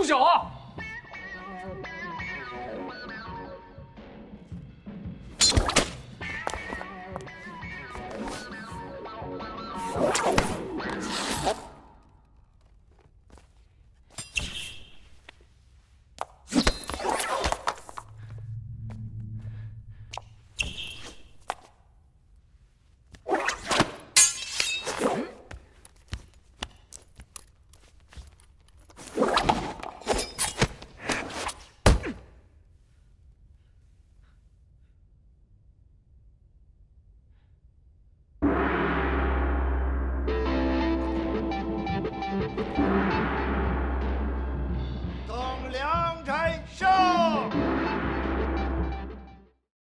住手啊